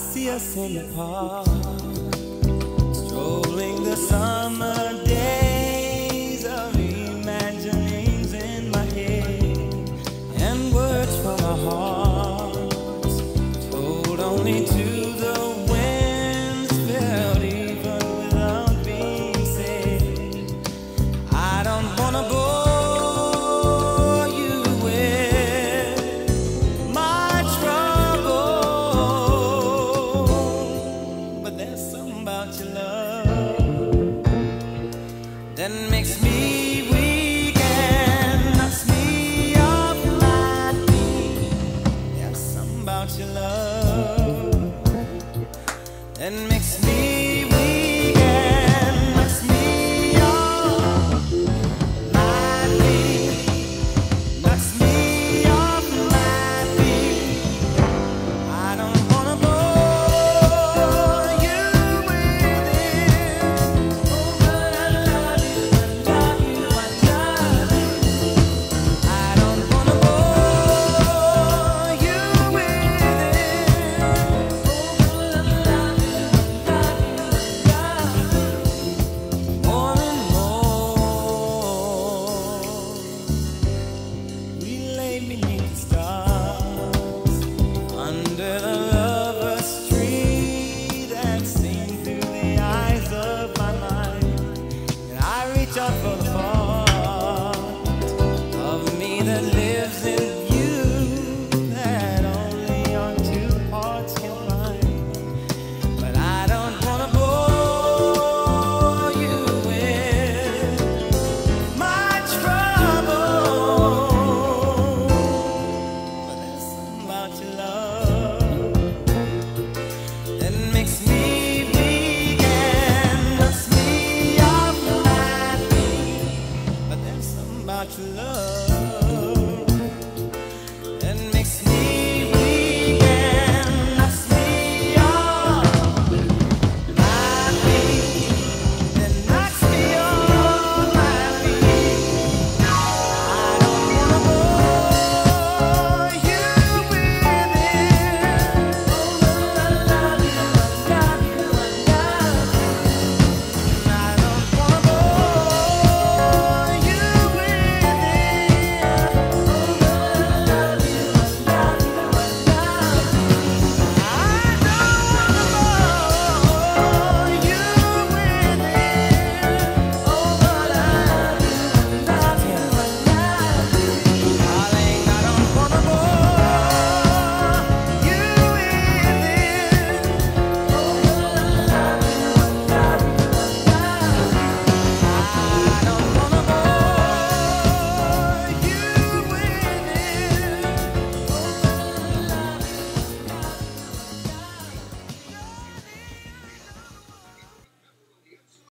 See us in the park, strolling the summer that makes me weak and knocks me off my feet. There's your love that makes me. love.